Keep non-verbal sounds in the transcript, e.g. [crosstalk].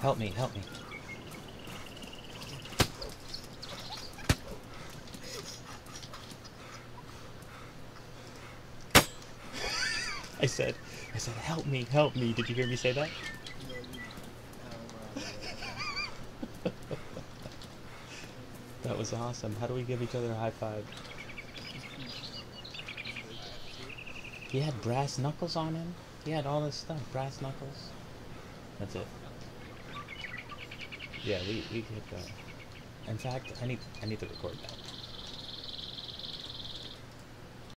Help me, help me. I said, I said, help me, help me. Did you hear me say that? [laughs] That was awesome. How do we give each other a high five? He had brass knuckles on him. He had all this stuff. Brass knuckles. That's it. Yeah, we we hit uh, that. In fact, I need I need to record that.